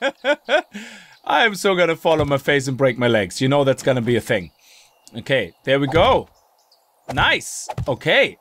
I'm so gonna fall on my face and break my legs. You know that's gonna be a thing. Okay, there we go. Nice. Okay.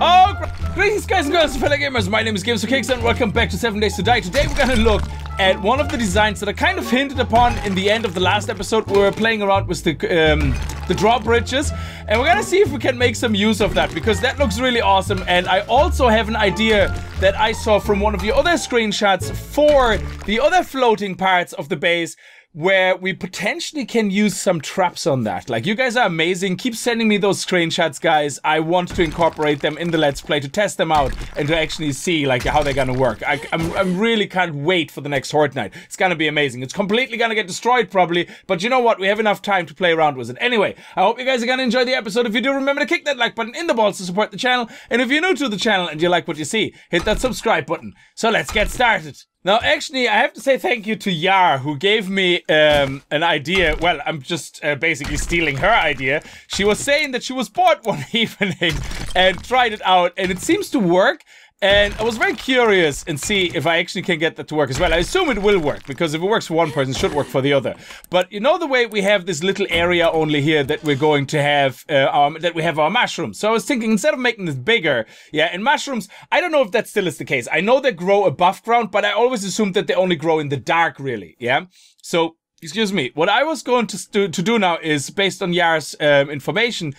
Oh, greetings guys and girls, and fellow gamers. My name is Games4Kickz and welcome back to 7 Days to Die. Today we're gonna look at one of the designs that I kind of hinted upon in the end of the last episode. We were playing around with the, um, the drawbridges and we're gonna see if we can make some use of that because that looks really awesome. And I also have an idea that I saw from one of the other screenshots for the other floating parts of the base where we potentially can use some traps on that. Like, you guys are amazing. Keep sending me those screenshots, guys. I want to incorporate them in the Let's Play to test them out and to actually see, like, how they're gonna work. I, I'm, I'm really can't wait for the next Horde Night. It's gonna be amazing. It's completely gonna get destroyed, probably, but you know what? We have enough time to play around with it. Anyway, I hope you guys are gonna enjoy the episode. If you do, remember to kick that like button in the balls to support the channel. And if you're new to the channel and you like what you see, hit that subscribe button. So let's get started. Now, actually, I have to say thank you to Yar, who gave me um, an idea. Well, I'm just uh, basically stealing her idea. She was saying that she was bored one evening and tried it out, and it seems to work. And I was very curious and see if I actually can get that to work as well. I assume it will work because if it works for one person, it should work for the other. But you know the way we have this little area only here that we're going to have uh, our, that we have our mushrooms. So I was thinking instead of making this bigger, yeah, and mushrooms, I don't know if that still is the case. I know they grow above ground, but I always assumed that they only grow in the dark, really. Yeah. So excuse me. What I was going to do, to do now is based on Yara's um, information,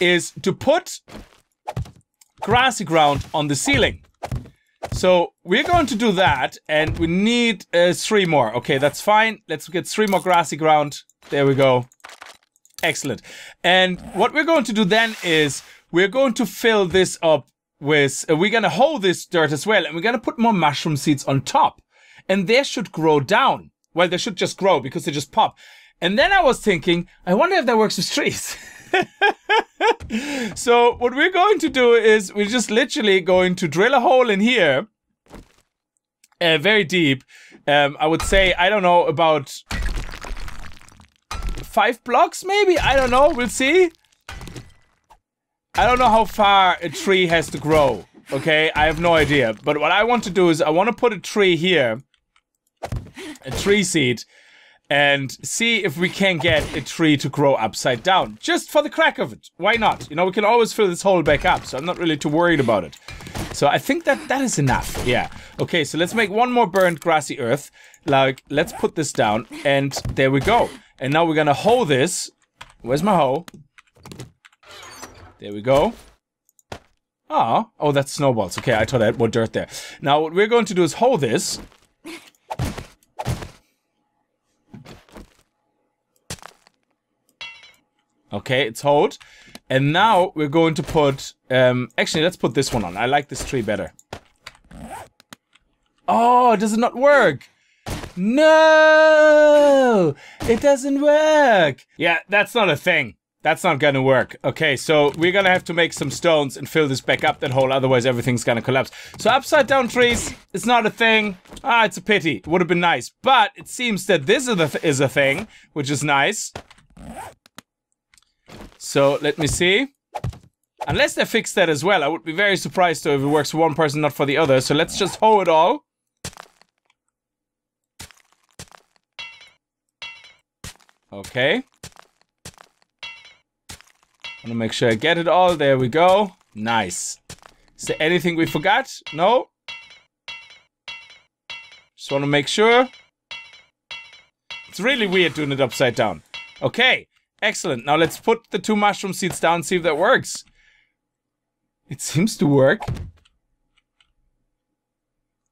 is to put grassy ground on the ceiling. So we're going to do that, and we need uh, three more. Okay, that's fine. Let's get three more grassy ground. There we go. Excellent. And what we're going to do then is we're going to fill this up with, uh, we're going to hold this dirt as well, and we're going to put more mushroom seeds on top. And they should grow down. Well, they should just grow because they just pop. And then I was thinking, I wonder if that works with trees. so what we're going to do is we're just literally going to drill a hole in here, uh, very deep. Um, I would say I don't know about five blocks, maybe. I don't know. We'll see. I don't know how far a tree has to grow. Okay, I have no idea. But what I want to do is I want to put a tree here, a tree seed, and see if we can get a tree to grow upside down. Just for the crack of it. Why not? You know, we can always fill this hole back up, so I'm not really too worried about it. So I think that that is enough. Yeah. Okay, so let's make one more burnt grassy earth. Like, let's put this down, and there we go. And now we're gonna hoe this. Where's my hoe? There we go. Ah, oh, that's snowballs. Okay, I thought I had more dirt there. Now, what we're going to do is hoe this. Okay, it's hold. And now we're going to put... Um, actually, let's put this one on. I like this tree better. Oh, does it not work? No! It doesn't work! Yeah, that's not a thing. That's not gonna work. Okay, so we're gonna have to make some stones and fill this back up that hole, otherwise everything's gonna collapse. So upside down trees, it's not a thing. Ah, it's a pity. It would have been nice. But it seems that this is, th is a thing, which is nice. So let me see. Unless they fix that as well, I would be very surprised though if it works for one person, not for the other. So let's just hoe it all. Okay. Want to make sure I get it all. There we go. Nice. Is there anything we forgot? No? Just want to make sure. It's really weird doing it upside down. Okay. Excellent. Now let's put the two mushroom seeds down and see if that works. It seems to work.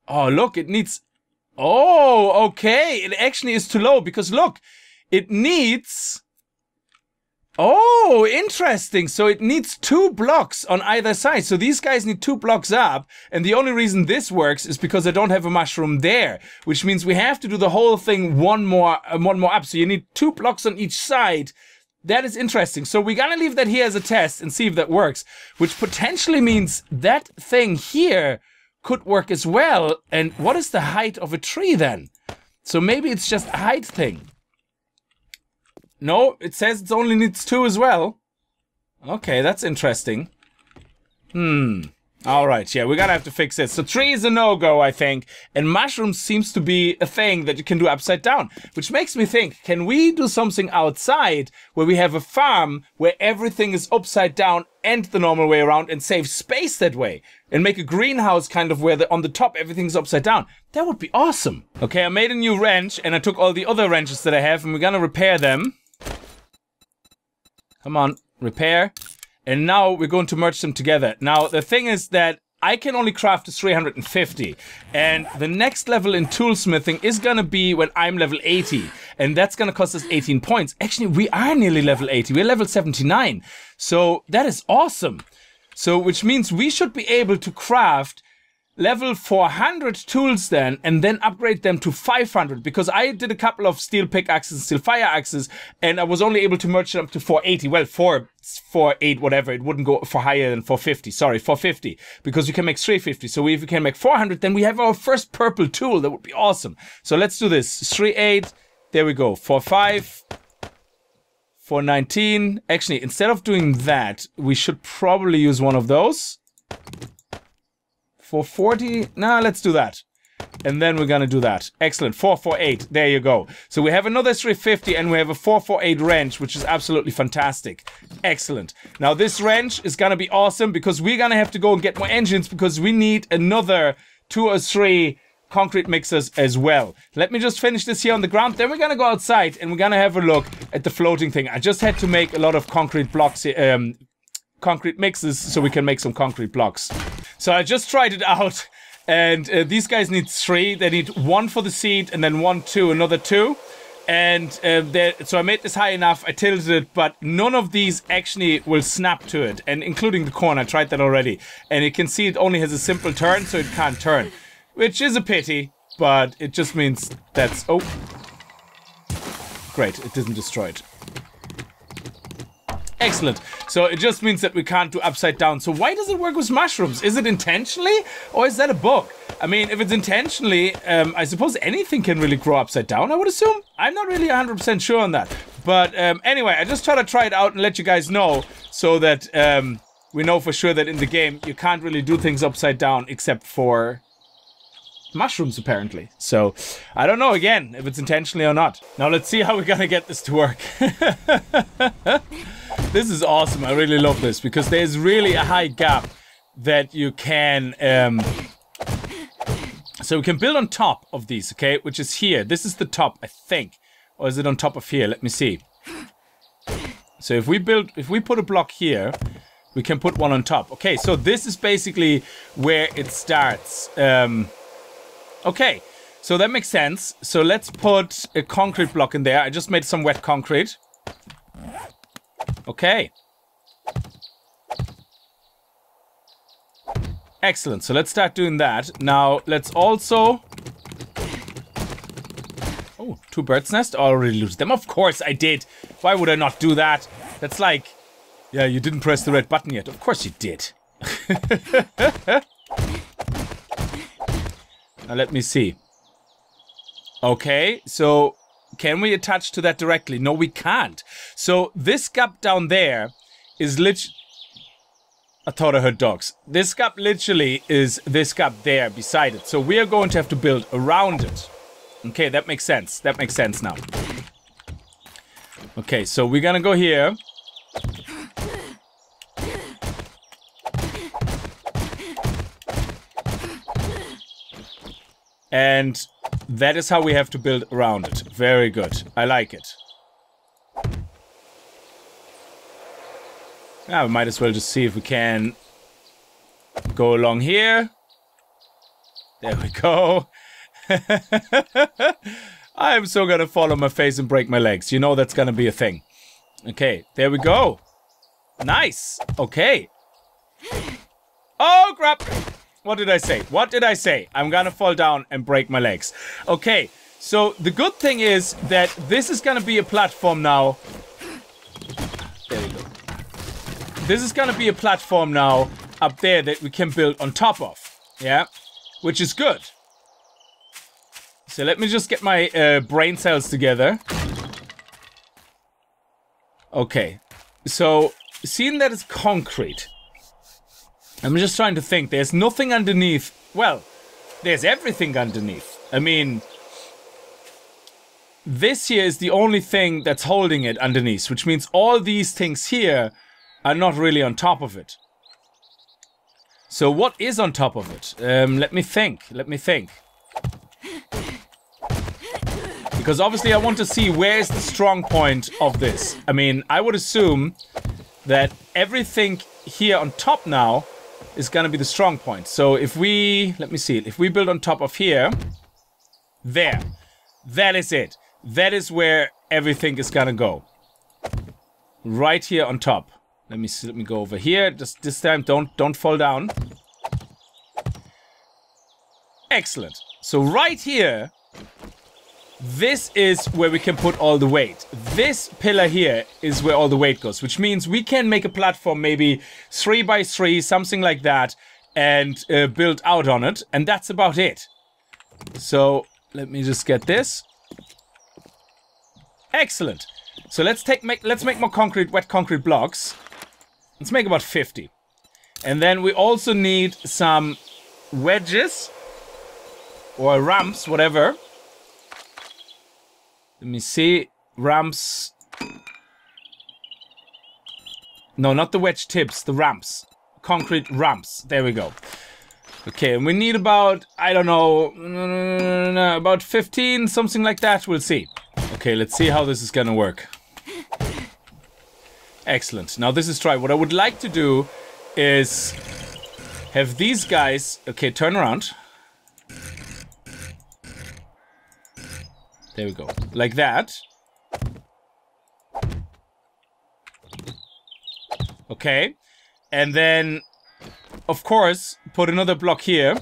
Oh, look, it needs... Oh, okay. It actually is too low because look, it needs... Oh, interesting. So it needs two blocks on either side. So these guys need two blocks up. And the only reason this works is because I don't have a mushroom there, which means we have to do the whole thing one more, uh, one more up. So you need two blocks on each side that is interesting. So we're gonna leave that here as a test and see if that works, which potentially means that thing here could work as well. And what is the height of a tree then? So maybe it's just a height thing. No, it says it only needs two as well. Okay, that's interesting. Hmm. All right, yeah, we're gonna have to fix this. So tree is a no-go, I think, and mushroom seems to be a thing that you can do upside down, which makes me think, can we do something outside where we have a farm where everything is upside down and the normal way around and save space that way? And make a greenhouse kind of where the, on the top everything's upside down. That would be awesome. Okay, I made a new wrench and I took all the other wrenches that I have and we're gonna repair them. Come on, repair. And now we're going to merge them together. Now, the thing is that I can only craft 350. And the next level in toolsmithing is gonna be when I'm level 80. And that's gonna cost us 18 points. Actually, we are nearly level 80. We're level 79. So that is awesome. So, which means we should be able to craft level 400 tools then and then upgrade them to 500 because I did a couple of steel pickaxes and steel fire axes and I was only able to merge them up to 480 well 4 4 whatever. It wouldn't go for higher than 450 sorry 450 because you can make 350 so if we can make 400 then we have our first purple tool. That would be awesome. So let's do this. 38 there we go. 45 419 actually instead of doing that we should probably use one of those for 40. Nah, let's do that. And then we're gonna do that. Excellent. 448. There you go. So we have another 350 and we have a 448 wrench, which is absolutely fantastic. Excellent. Now this wrench is gonna be awesome because we're gonna have to go and get more engines because we need another two or three concrete mixers as well. Let me just finish this here on the ground. Then we're gonna go outside and we're gonna have a look at the floating thing. I just had to make a lot of concrete blocks, um, concrete mixes so we can make some concrete blocks. So I just tried it out, and uh, these guys need three. They need one for the seed, and then one, two, another two. And uh, so I made this high enough, I tilted it, but none of these actually will snap to it, and including the corn, I tried that already. And you can see it only has a simple turn, so it can't turn. Which is a pity, but it just means that's... Oh. Great, it didn't destroy it. Excellent. So it just means that we can't do upside down. So why does it work with mushrooms? Is it intentionally or is that a bug? I mean, if it's intentionally, um, I suppose anything can really grow upside down, I would assume. I'm not really 100% sure on that. But um, anyway, I just thought I'd try it out and let you guys know so that um, we know for sure that in the game you can't really do things upside down except for mushrooms apparently. So I don't know again if it's intentionally or not. Now let's see how we're gonna get this to work. this is awesome. I really love this because there's really a high gap that you can... Um, so we can build on top of these, okay? Which is here. This is the top, I think. Or is it on top of here? Let me see. So if we build, if we put a block here, we can put one on top. Okay, so this is basically where it starts. Um, okay, so that makes sense. So let's put a concrete block in there. I just made some wet concrete. Okay. Excellent. So let's start doing that. Now, let's also... Oh, two bird's nest. I already lose them. Of course I did. Why would I not do that? That's like... Yeah, you didn't press the red button yet. Of course you did. now, let me see. Okay, so can we attach to that directly? No, we can't. So this gap down there is literally... I thought I heard dogs. This gap literally is this gap there beside it. So we are going to have to build around it. Okay, that makes sense. That makes sense now. Okay, so we're gonna go here. And that is how we have to build around it. Very good. I like it. Yeah, we might as well just see if we can go along here. There we go. I'm so gonna follow my face and break my legs. You know that's gonna be a thing. Okay, there we go. Nice. Okay. Oh, crap. What did I say? What did I say? I'm gonna fall down and break my legs. Okay, so the good thing is that this is gonna be a platform now. There we go. This is gonna be a platform now up there that we can build on top of. Yeah, which is good. So let me just get my uh, brain cells together. Okay, so seeing that it's concrete, I'm just trying to think. There's nothing underneath. Well, there's everything underneath. I mean, this here is the only thing that's holding it underneath, which means all these things here are not really on top of it. So what is on top of it? Um, let me think. Let me think. Because obviously I want to see where's the strong point of this. I mean, I would assume that everything here on top now is going to be the strong point. So if we, let me see, if we build on top of here, there, that is it. That is where everything is going to go. Right here on top. Let me see, let me go over here. Just this time, don't don't fall down. Excellent. So right here, this is where we can put all the weight. This pillar here is where all the weight goes, which means we can make a platform maybe three by three, something like that, and uh, build out on it. And that's about it. So let me just get this. Excellent. So let's take make let's make more concrete, wet concrete blocks. Let's make about 50. And then we also need some wedges or ramps, whatever. Let me see. Ramps. No, not the wedge tips, the ramps. Concrete ramps. There we go. Okay, and we need about, I don't know, about 15, something like that. We'll see. Okay, let's see how this is gonna work. Excellent. Now this is try. What I would like to do is have these guys... Okay, turn around. There we go. Like that. Okay. And then, of course, put another block here.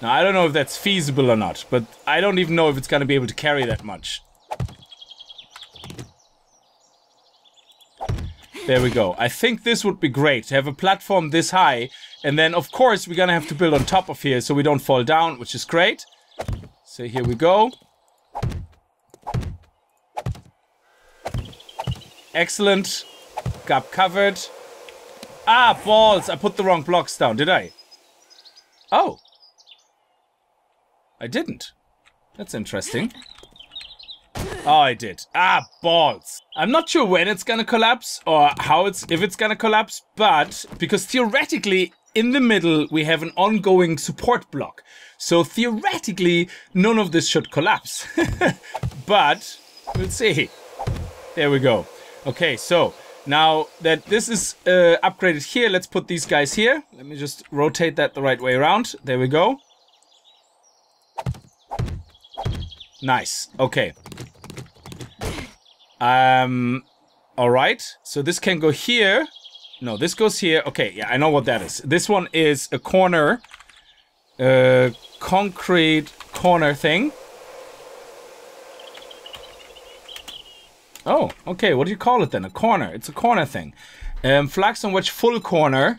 Now, I don't know if that's feasible or not, but I don't even know if it's going to be able to carry that much. There we go. I think this would be great to have a platform this high. And then, of course, we're going to have to build on top of here so we don't fall down, which is great. So here we go. Excellent. Gap covered. Ah, balls. I put the wrong blocks down, did I? Oh. I didn't. That's interesting. Oh, I did. Ah, balls. I'm not sure when it's gonna collapse or how it's, if it's gonna collapse, but because theoretically in the middle we have an ongoing support block. So theoretically none of this should collapse. but we'll see. There we go. Okay, so now that this is uh, upgraded here, let's put these guys here. Let me just rotate that the right way around. There we go. Nice. Okay. Um, all right. So this can go here. No, this goes here. Okay, yeah, I know what that is. This one is a corner, uh, concrete corner thing. Oh, okay. What do you call it then? A corner. It's a corner thing. Um, flagstone wedge full corner.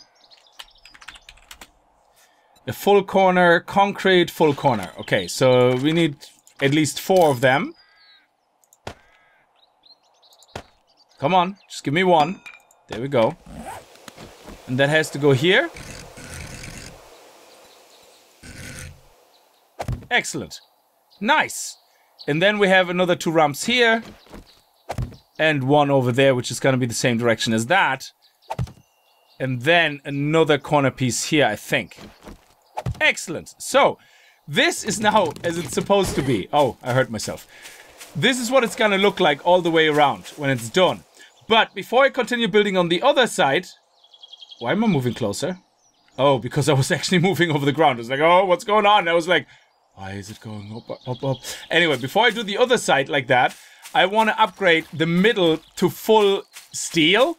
A full corner, concrete full corner. Okay, so we need at least four of them. Come on, just give me one. There we go. And that has to go here. Excellent. Nice. And then we have another two ramps here. And one over there, which is going to be the same direction as that. And then another corner piece here, I think. Excellent. So, this is now as it's supposed to be. Oh, I hurt myself. This is what it's going to look like all the way around when it's done. But before I continue building on the other side... Why am I moving closer? Oh, because I was actually moving over the ground. I was like, oh, what's going on? I was like, why is it going up, up, up? Anyway, before I do the other side like that, I want to upgrade the middle to full steel.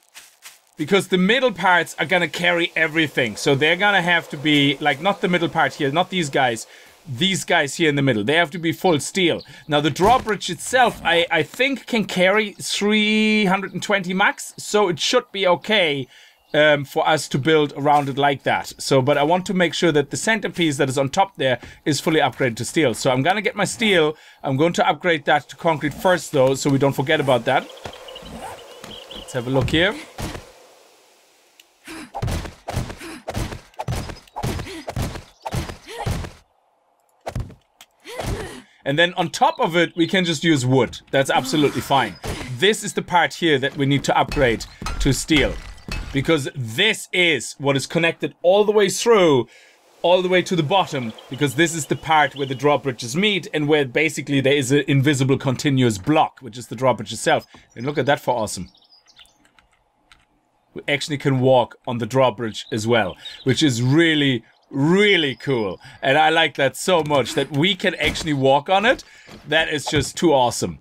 Because the middle parts are going to carry everything. So they're going to have to be, like, not the middle part here, not these guys these guys here in the middle. They have to be full steel. Now the drawbridge itself, I, I think can carry 320 max, so it should be okay um, for us to build around it like that. So, but I want to make sure that the centerpiece that is on top there is fully upgraded to steel. So I'm gonna get my steel. I'm going to upgrade that to concrete first though, so we don't forget about that. Let's have a look here. And then on top of it, we can just use wood. That's absolutely fine. This is the part here that we need to upgrade to steel. Because this is what is connected all the way through, all the way to the bottom. Because this is the part where the drawbridges meet and where basically there is an invisible continuous block, which is the drawbridge itself. And look at that for awesome. We actually can walk on the drawbridge as well, which is really, really cool. And I like that so much that we can actually walk on it. That is just too awesome.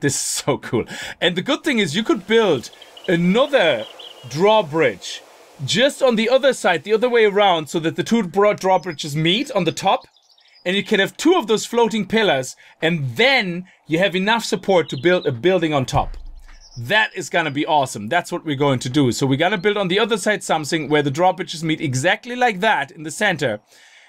This is so cool. And the good thing is you could build another drawbridge just on the other side, the other way around, so that the two broad drawbridges meet on the top. And you can have two of those floating pillars, and then you have enough support to build a building on top. That is gonna be awesome. That's what we're going to do. So we're gonna build on the other side something where the drawbridges meet exactly like that in the center.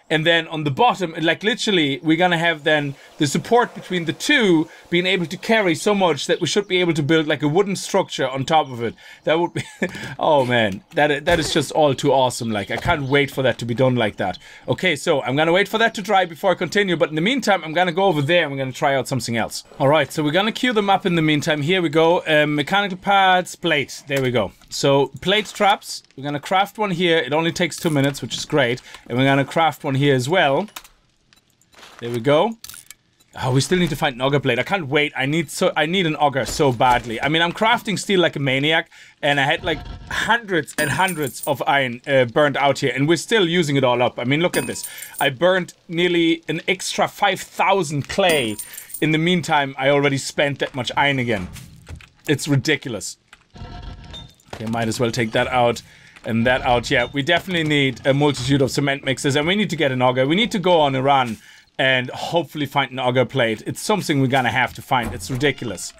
And then on the bottom, like literally, we're gonna have then the support between the two being able to carry so much that we should be able to build like a wooden structure on top of it. That would be, oh man, that that is just all too awesome. Like I can't wait for that to be done like that. Okay, so I'm gonna wait for that to dry before I continue. But in the meantime, I'm gonna go over there and we're gonna try out something else. All right, so we're gonna queue them up in the meantime. Here we go. Um, mechanical parts, plate. There we go. So plate traps. We're gonna craft one here. It only takes two minutes, which is great. And we're gonna craft one here as well. There we go. Oh, we still need to find an auger blade. I can't wait. I need so I need an auger so badly. I mean, I'm crafting steel like a maniac, and I had like hundreds and hundreds of iron uh, burned out here, and we're still using it all up. I mean, look at this. I burned nearly an extra 5,000 clay. In the meantime, I already spent that much iron again. It's ridiculous. Okay, might as well take that out and that out. Yeah, we definitely need a multitude of cement mixers, and we need to get an auger. We need to go on a run and hopefully find an auger blade. It's something we're gonna have to find. It's ridiculous.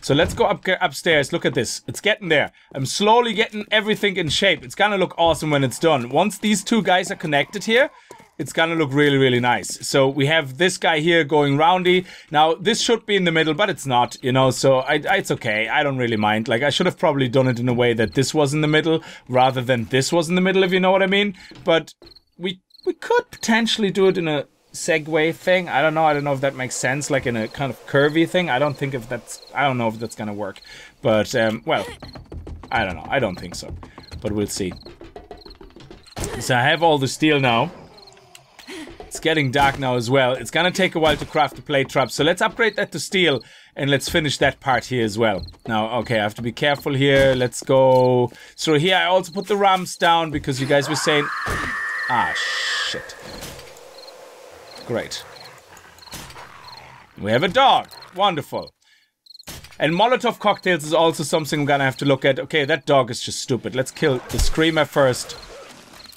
So let's go up upstairs. Look at this. It's getting there. I'm slowly getting everything in shape. It's gonna look awesome when it's done. Once these two guys are connected here, it's gonna look really, really nice. So we have this guy here going roundy. Now, this should be in the middle, but it's not, you know, so I, I, it's okay. I don't really mind. Like, I should have probably done it in a way that this was in the middle rather than this was in the middle, if you know what I mean. But we, we could potentially do it in a segue thing. I don't know. I don't know if that makes sense, like in a kind of curvy thing. I don't think if that's, I don't know if that's gonna work. But, um, well, I don't know. I don't think so. But we'll see. So I have all the steel now. It's getting dark now as well. It's gonna take a while to craft the plate trap, so let's upgrade that to steel and let's finish that part here as well. Now, okay, I have to be careful here. Let's go. So here I also put the ramps down because you guys were saying... Ah, shit. Great. We have a dog. Wonderful. And Molotov cocktails is also something I'm gonna have to look at. Okay, that dog is just stupid. Let's kill the screamer first.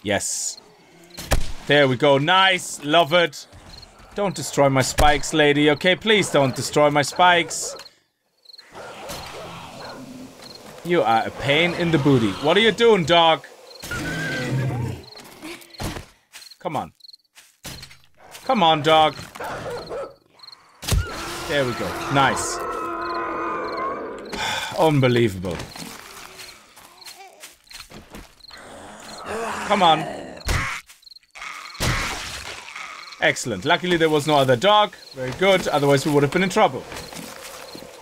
Yes. There we go. Nice. Love it. Don't destroy my spikes, lady. Okay, please don't destroy my spikes. You are a pain in the booty. What are you doing, dog? Come on. Come on, dog. There we go. Nice. Unbelievable. Come on. Excellent. Luckily there was no other dog. Very good. Otherwise we would have been in trouble.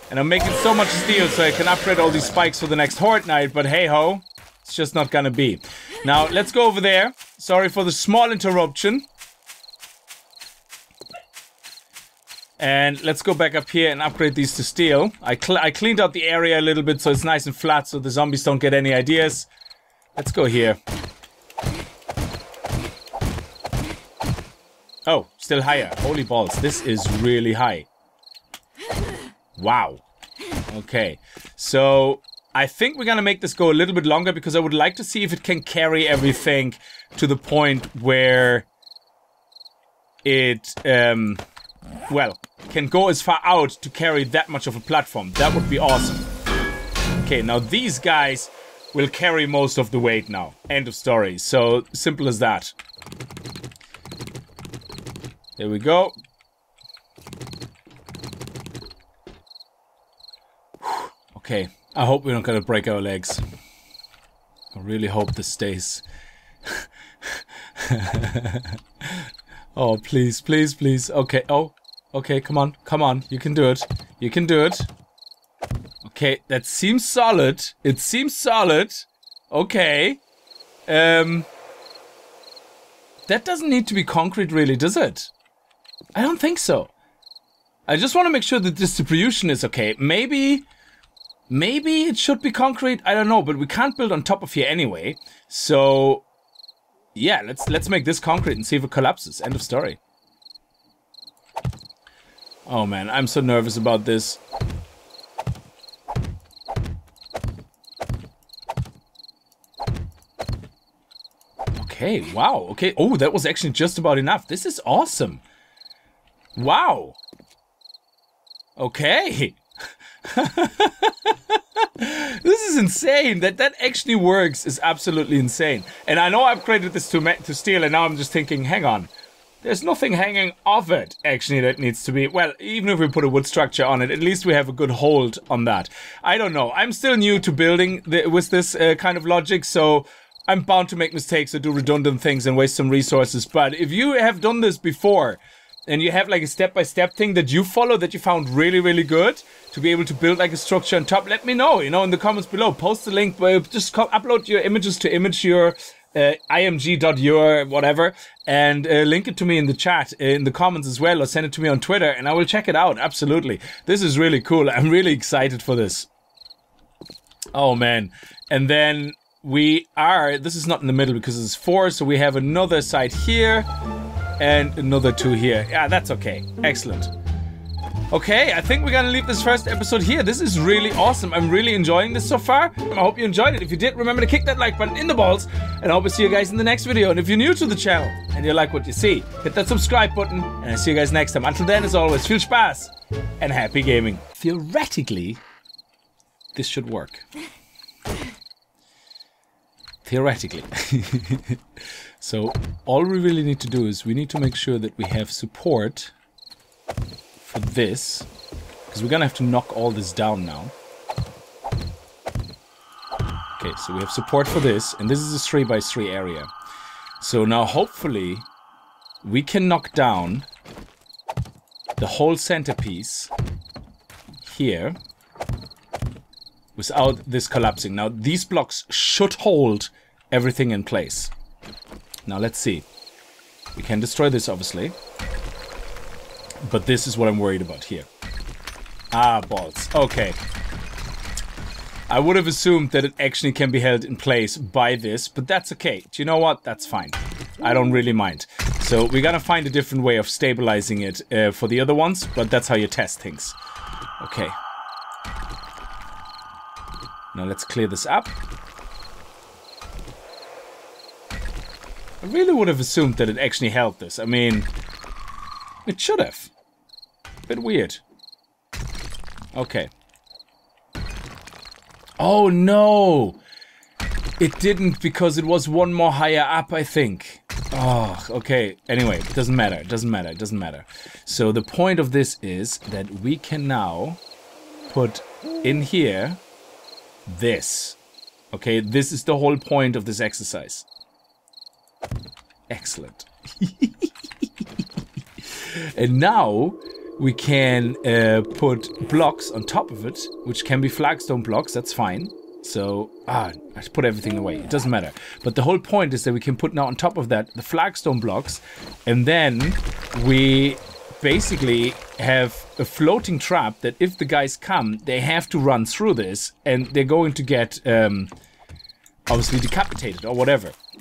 And I'm making so much steel so I can upgrade all these spikes for the next Horde Night, but hey ho, it's just not gonna be. Now, let's go over there. Sorry for the small interruption. And let's go back up here and upgrade these to steel. I, cl I cleaned out the area a little bit so it's nice and flat so the zombies don't get any ideas. Let's go here. Oh, still higher. Holy balls, this is really high. Wow. Okay, so I think we're gonna make this go a little bit longer because I would like to see if it can carry everything to the point where it, um, well, can go as far out to carry that much of a platform. That would be awesome. Okay, now these guys will carry most of the weight now. End of story. So, simple as that. There we go. Okay. I hope we're not gonna break our legs. I really hope this stays. oh, please, please, please. Okay, oh, okay, come on, come on. You can do it. You can do it. Okay, that seems solid. It seems solid. Okay. Um, that doesn't need to be concrete really, does it? I don't think so. I just want to make sure the distribution is okay. Maybe, maybe it should be concrete. I don't know, but we can't build on top of here anyway. So, yeah, let's let's make this concrete and see if it collapses. End of story. Oh man, I'm so nervous about this. Okay, wow. Okay. Oh, that was actually just about enough. This is awesome. Wow. Okay. this is insane. That that actually works is absolutely insane. And I know I upgraded this to to steel, and now I'm just thinking, hang on. There's nothing hanging off it, actually, that needs to be... Well, even if we put a wood structure on it, at least we have a good hold on that. I don't know. I'm still new to building the, with this uh, kind of logic, so I'm bound to make mistakes or do redundant things and waste some resources. But if you have done this before and you have like a step-by-step thing that you follow that you found really, really good to be able to build like a structure on top, let me know, you know, in the comments below. Post the link, where just upload your images to Imgur uh, img.your whatever and uh, link it to me in the chat uh, in the comments as well or send it to me on twitter and i will check it out. Absolutely. This is really cool. I'm really excited for this. Oh man. And then we are, this is not in the middle because it's four, so we have another side here and another two here. Yeah, that's okay. Excellent. Okay, I think we're gonna leave this first episode here. This is really awesome. I'm really enjoying this so far. I hope you enjoyed it. If you did, remember to kick that like button in the balls. And I hope to see you guys in the next video. And if you're new to the channel and you like what you see, hit that subscribe button. And I'll see you guys next time. Until then, as always, Viel Spaß and happy gaming. Theoretically, this should work. Theoretically. so all we really need to do is we need to make sure that we have support for this. Because we're going to have to knock all this down now. Okay, so we have support for this. And this is a 3 by 3 area. So now hopefully we can knock down the whole centerpiece here without this collapsing. Now, these blocks should hold everything in place. Now, let's see. We can destroy this, obviously. But this is what I'm worried about here. Ah, balls. Okay. I would have assumed that it actually can be held in place by this, but that's okay. Do you know what? That's fine. I don't really mind. So we're gonna find a different way of stabilizing it uh, for the other ones, but that's how you test things. Okay. Now let's clear this up. I really would have assumed that it actually held this. I mean, it should have. Bit weird. Okay. Oh no! It didn't because it was one more higher up, I think. Oh, okay. Anyway, it doesn't matter. It doesn't matter. It doesn't matter. So the point of this is that we can now put in here this. Okay, this is the whole point of this exercise. Excellent. and now we can uh, put blocks on top of it, which can be flagstone blocks, that's fine. So, ah, I put everything away. It doesn't matter. But the whole point is that we can put now on top of that the flagstone blocks, and then we basically have a floating trap that if the guys come, they have to run through this and they're going to get um, obviously decapitated or whatever.